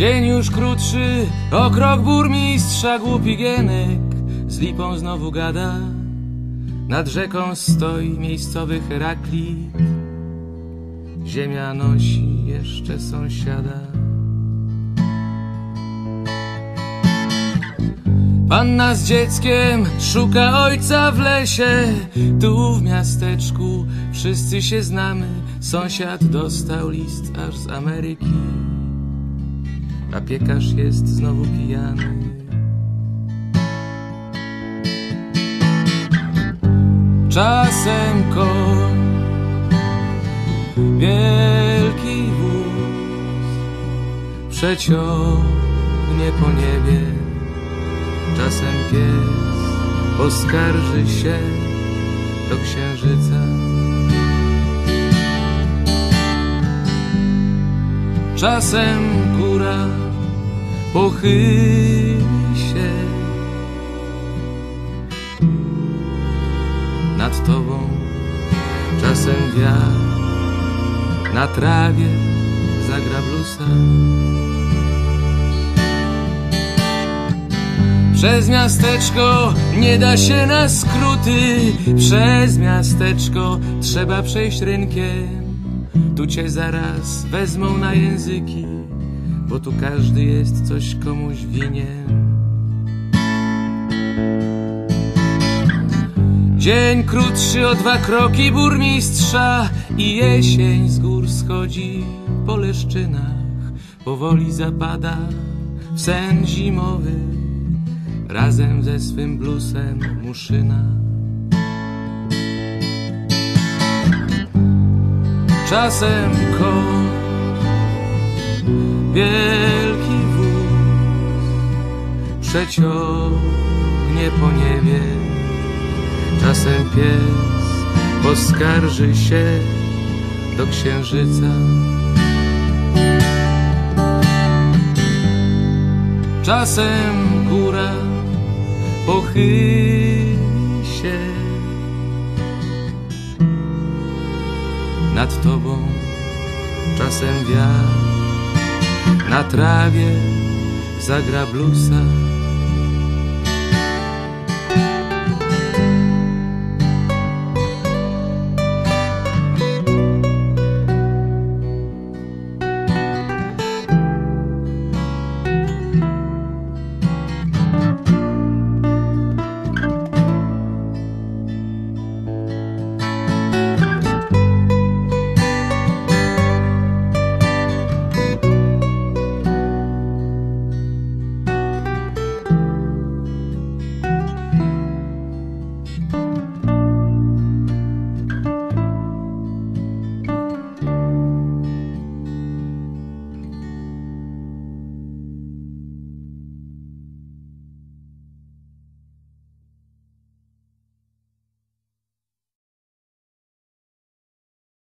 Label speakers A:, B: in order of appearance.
A: już krótszy, o krok burmistrza głupi Gienek z lipą znowu gada. Nad rzeką stoi miejscowy Heraklit. Ziemia nosi jeszcze sąsiada. Panna z dzieckiem szuka ojca w lesie. Tu w miasteczku wszyscy się znamy. Sąsiad dostał list aż z Ameryki. A piekarz jest znowu pijany. Czasem koń, wielki wóz przeciągnie po niebie. Czasem pies poskarży się do księżyca. Czasem góra pochyli się nad tobą. Czasem wiatr na trawie zagra blusa. Przez miasteczko nie da się na skróty. Przez miasteczko trzeba przejść rynkiem. Tu cię zaraz wezmą na języki, bo tu każdy jest coś komuś winien. Dzień krótszy o dwa kroki burmistrza i jesień z gór schodzi po leszczynach. Powoli zapada w sen zimowy razem ze swym blusem muszyna. Czasem koń, wielki wóz przeciągnie po niebie. Czasem pies poskarży się do księżyca. Czasem góra pochyli się nad tobą. Czasem wiatr na trawie zagra blusa.